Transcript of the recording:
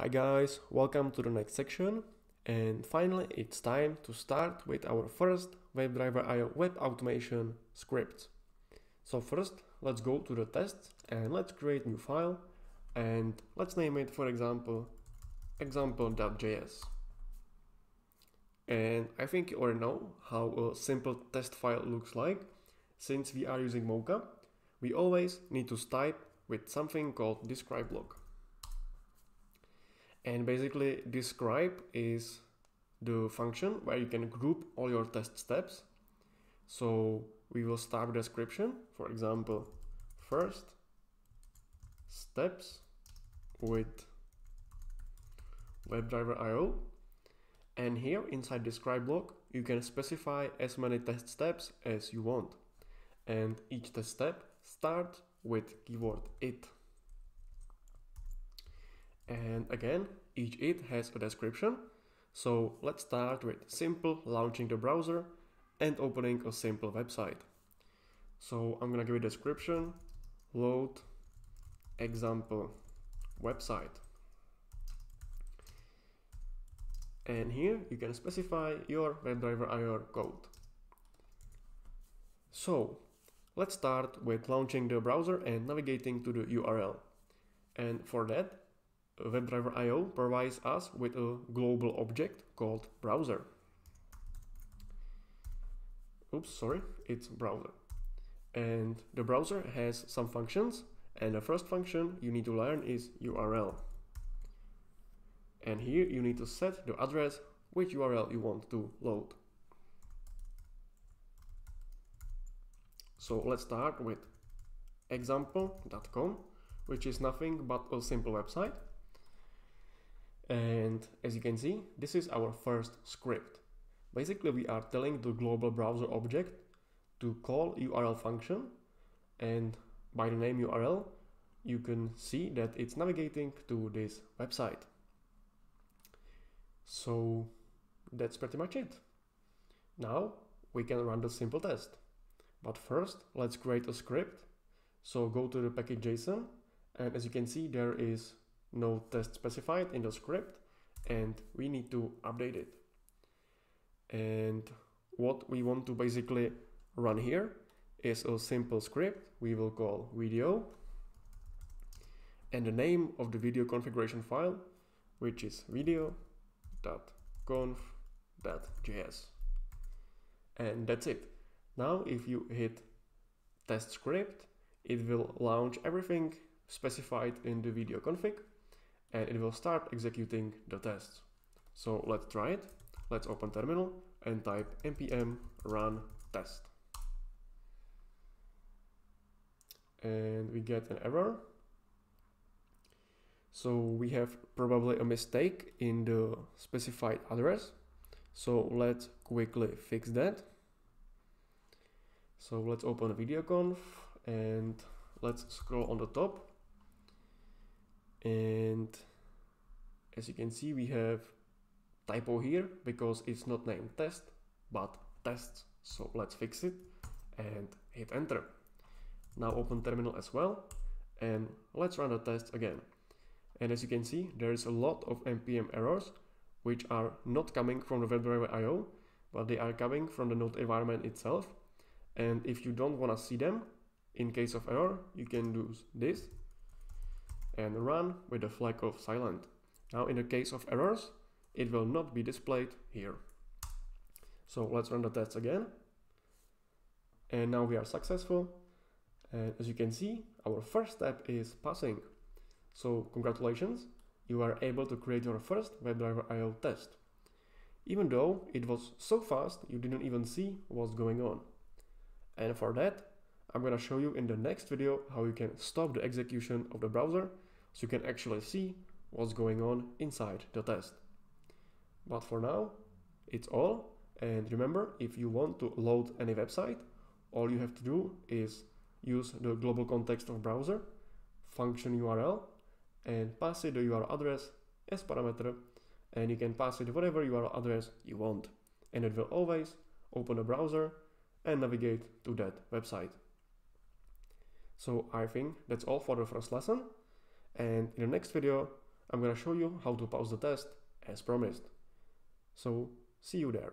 Hi guys, welcome to the next section. And finally, it's time to start with our first WebDriver IO web automation script. So first, let's go to the test and let's create new file and let's name it, for example, example.js. And I think you already know how a simple test file looks like. Since we are using Mocha, we always need to start with something called describe block. And basically describe is the function where you can group all your test steps. So we will start description. For example, first steps with WebDriver IO. And here inside describe block, you can specify as many test steps as you want. And each test step start with keyword it. And again, each it has a description. So let's start with simple launching the browser and opening a simple website. So I'm gonna give a description, load example website. And here you can specify your WebDriver IO code. So let's start with launching the browser and navigating to the URL. And for that, WebDriver IO provides us with a global object called browser. Oops, sorry, it's browser. And the browser has some functions and the first function you need to learn is URL. And here you need to set the address which URL you want to load. So let's start with example.com, which is nothing but a simple website. And as you can see, this is our first script. Basically, we are telling the global browser object to call URL function and by the name URL, you can see that it's navigating to this website. So that's pretty much it. Now we can run the simple test. But first, let's create a script. So go to the package.json and as you can see, there is no test specified in the script and we need to update it. And what we want to basically run here is a simple script we will call wdio and the name of the wdio configuration file which is wdio.conf.js and that's it. Now if you hit test script it will launch everything specified in the wdio config and it will start executing the tests. So let's try it. Let's open terminal and type npm run test. And we get an error. So we have probably a mistake in the specified address. So let's quickly fix that. So let's open wdio.conf and let's scroll on the top and as you can see we have typo here because it's not named test but tests. So let's fix it and hit enter. Now open terminal as well and let's run the test again. And as you can see there is a lot of npm errors which are not coming from the WebDriver IO but they are coming from the node environment itself. And if you don't want to see them in case of error you can do this and run with the flag of silent. Now in the case of errors, it will not be displayed here. So let's run the test again. And now we are successful. And as you can see, our first step is passing. So congratulations, you are able to create your first WebDriver IO test. Even though it was so fast, you didn't even see what's going on. And for that, I'm gonna show you in the next video how you can stop the execution of the browser so you can actually see what's going on inside the test. But for now, it's all. And remember, if you want to load any website, all you have to do is use the global context of browser, function URL, and pass it the URL address as parameter, and you can pass it whatever URL address you want. And it will always open the browser and navigate to that website. So I think that's all for the first lesson. And in the next video, I'm gonna show you how to pause the test as promised. So see you there.